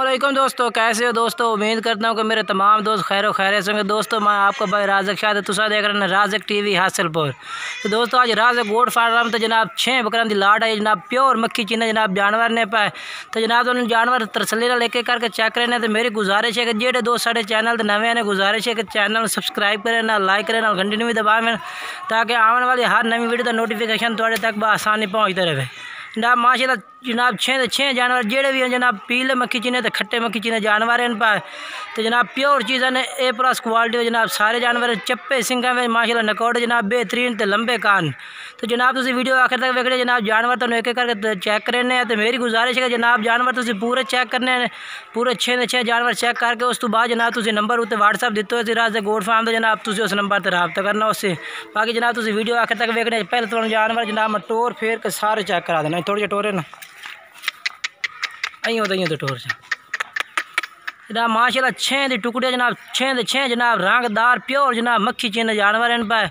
علیکم دوستو، کیسے ہو دوستو؟ امید کرتا ہوں کہ میرے تمام دوست خیر و خیر سے دوستو، میں آپ کو بھائی رازق شاہ تسا دیکھ رہے ہیں رازق ٹی وی حاصل پور تو دوستو، آج رازق گوڈ فارم تو جناب چھیں بکران دی لاڈ ہے جناب پیور مکھی چینے جناب جانور نے پائے تو جناب ان جانور ترسلی نہ لے کے کر کے چیک کرنے تو میری گزارش ہے کہ جیڑے دوست ساڑھے چینل تو نوے نے گزارش ہے کہ چینل سبسکرائب کریں نہ لائک کریں نہ گھنٹی بھی دبائیں تاکہ آنے والی ہر نوی ویڈیو کا نوٹیفیکیشن تھوڑے تک بآسانی پہنچتے رہے۔ جناب ماشاء اللہ جناب چھے چھے جانور جیڑے بھی ہیں جناب پیلے مکھی چینے تو کھٹے مکھی چینے جانور ہیں ان پا تو جناب پیور چیزیں نے اے پلاس کوالٹی جناب سارے جانور چپے سنگھا میں ماشاء اللہ نکوڑ جناب بہترین تے لمبے کان۔ تو جناب تسی ویڈیو آخر تک ویکھنے جناب جانور تو ایک کر کے چیک کرنے ہیں تو میری گزارش ہے کہ جناب جانور تسی پورے چیک کرنے ہیں پورے چھے دے چھے جانور چیک کر کے اس تو بعد جناب تسی نمبر ہوتے واٹس اپ دیتے ہوئے راز گوڈ فارم تو جناب تسی اس نمبر تے رابطہ کرنا اس سے۔ باقی جناب تسی ویڈیو آخر تک ویکھنے پہلے تو جانور جناب میں ٹور پھیر کے سارے چیک کرا دینا، تھوڑے ٹورے نا۔ ایوں تو ٹور سے جناب ماشاء اللہ چھیں دی ٹکڑے، جناب چھیں دے چھیں، جناب رنگ دار پیور، جناب مکھی چین جانور ہیں پہ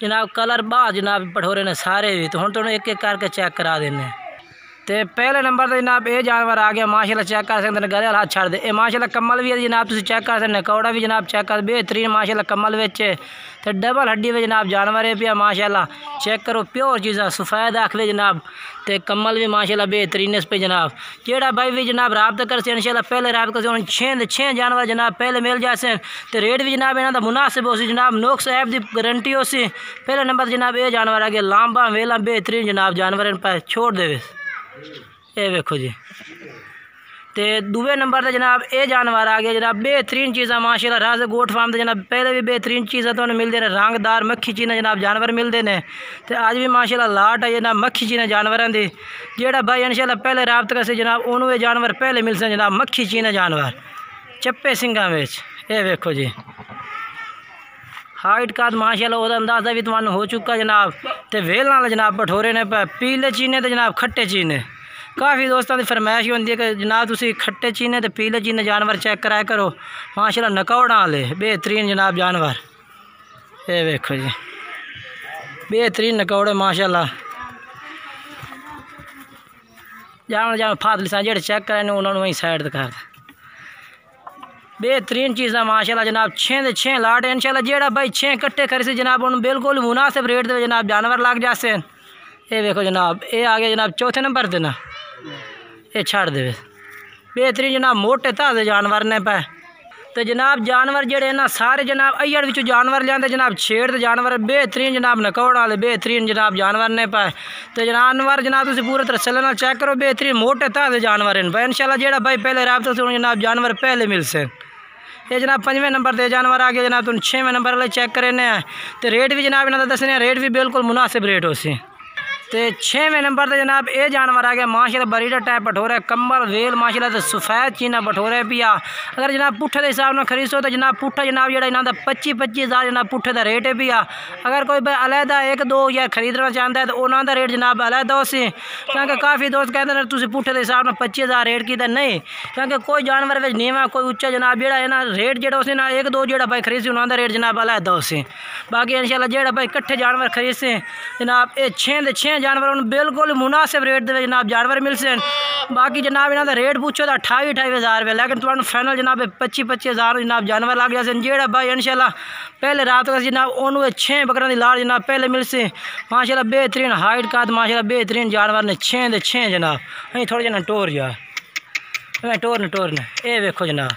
جناب کلر بعد جناب پٹھورے نے سارے بھی تو ہوں تو ایک ایک کر کے چیک کرا دینے تے پہلے نمبر تے جناب، اے جانور آ گیا ماشاءاللہ چیک کر سکتے ہیں گلے ہاتھ چھڑ دے۔ اے ماشاءاللہ کمل بھی ہے جناب، تسی چیک کر سکتے کوڑا بھی جناب چیک کر، بہترین ماشاءاللہ کمل وچ تے ڈبل ہڈی وچ جناب جانور ہے پیا ماشاءاللہ چیک کرو، پیور چیزاں سفید آکھوے جناب۔ تے کمل بھی ماشاءاللہ بہترین اس پہ جناب۔ جیڑا بھائی بھی جناب رابطہ کر سے انشاءاللہ پہلے رابطہ کر سے چھیں چھیں جانور جناب پہلے مل جاسے تے ریٹ بھی جناب انہاں دا مناسب ہو سی۔ جناب نوکس ایپ دی گارنٹی ہو سی۔ پہلے نمبر جناب اے جانور آ گیا لامبا ویلا بہترین جناب جانور پہ چھوڑ دے اے ویکھو جی۔ تے دوے نمبر تے جناب اے جانور آ گیا، جناب بہترین چیزاں، ماشاءاللہ، راز گوٹ فارم تے جناب پہلے بھی بہترین چیزاں تو مل دے رنگ دار مکھی چینے جناب جانور مل دے نے۔ تے آج بھی ماشاءاللہ لاٹ ہے جناب مکھی چینے جانوراں دی، جیڑا بھائی انشاءاللہ پہلے رابطہ کرسے، جناب اونوں اے جانور پہلے مل سن جناب مکھی چینے جانور۔ چپے سنگاں وچ۔ اے ویکھو جی۔ ہائٹ کا ماشاءاللہ او اندازہ بھی تمہیں ہو چکا جناب۔ تے ویل نال جناب بٹھورے نے پیلے چینے تے جناب کھٹے چینے۔ کافی دوستوں کی فرمائش ہوتی ہے کہ جناب تسی کھٹے چینے تے پیلے چینے جانور چیک کرایا کرو۔ ماشاءاللہ نکوڑا لے بہترین جناب جانور۔ اے ویکھو جی۔ بہترین نکوڑے ماشاءاللہ۔ جانور جانور پھات لسان جڑے چیک کرائے انہوں نے وہیں سائڈ دکھا بہترین چیزاں ماشاءاللہ جناب، چھیں دے چھیں لاٹ انشاءاللہ جیڑا بھائی چھیں کٹے کری سے جناب، انہوں بالکل مناسب ریٹ دے جناب، جانور لاگ جاسے اے ویکھو جناب، اے آگے جناب، چوتھے نمبر دینا یہ چھڑ دے بہترین جناب، موٹے تازے جانور نے پہ تو جناب، جانور جڑے نا، سارے جناب ایڑ وچ جانور لیاندے جناب، چھیڑ تے جانور۔ بہترین جناب، نکوڑ والے بہترین جناب جانور نے پائے تو جانور جناب، تسی پورے طرح چلے نال چیک کرو، بہترین موٹے تازے جانور ہیں بھائی انشاءاللہ جیڑا بھائی پہلے رابطہ سے جناب، جانور پہلے مل سے یہ جناب پنجویں نمبر دے جانور آ گیا جناب تم چھویں نمبر والے چیک کرنے ہیں تو ریٹ بھی جناب انہوں نے دسنے ریٹ بھی بالکل مناسب ریٹ ہو سی تے چھویں نمبر تے جناب اے جانور آ گیا، ماشاءاللہ بریڈر ٹائپ بٹھورے کمبل، ویل، ماشاءاللہ تے سفید چینا بٹھورے پیا اگر جناب پٹھے دے حساب نال خریدو تے جناب پٹھا جناب جڑا انہاں دا 25 25000 جناب پٹھے دا ریٹ ہے پیا اگر کوئی بھائی علیحدہ ایک دو یا خریدنا چاہندا ہے تے انہاں دا ریٹ جناب علیحدہ ہو سی کیونکہ کافی دوست کہندے نے تسی پٹھے دے حساب نال 25000 ریٹ کیتا نہیں، کیونکہ کوئی جانور وچ نیواں، کوئی اونچا جناب جڑا ہے نا ریٹ جڑا اسی نا ایک دو جڑا بھائی خرید سی انہاں دا ریٹ جناب علیحدہ ہو سی باقی انشاءاللہ جڑا بھائی اکٹھے جانور خرید جناب اے 6 دے 6 جانور ان بالکل مناسب ریٹ دے جناب جانور مل سن باقی جناب انہاں دا ریٹ پوچھو تو اٹھائی اٹھائی ہزار روپے، لیکن تمہیں فائنل جناب پچی پچی ہزار جناب جانور لگ جائے جیڑا بھائی انشاءاللہ پہلے رات کا جناب انہوں چھیں بکرا دی لاڑ جناب پہلے مل سے ماشاءاللہ بہترین ہائٹ کا ماشاءاللہ بہترین جانور نے چھیں دے چھیں جناب۔ تھوڑے جنا ٹور جا۔ ٹور نے ٹور نے اے ویکھو جناب۔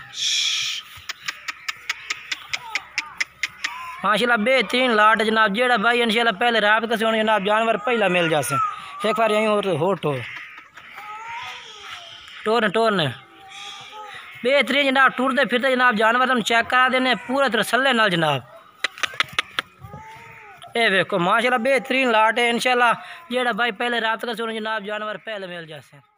ہاں، ماشاءاللہ بہترین لاٹ جناب، جیڑا بھائی انشاءاللہ پہلے رات کا جناب، جانور پہلا مل جاسے ایک بار یہیں اور ہو ٹور۔ ٹور ٹور نے بہترین جناب ٹور دے پھرتے جناب، جانور تم چیک کرا دینے، پورا طرح نال جناب۔ اے ویکھو، ماشاءاللہ بہترین لاٹ ہے، انشاءاللہ۔ جیڑا بھائی پہلے رابطہ سے ہونے، جناب، جانور پہلے مل جاسے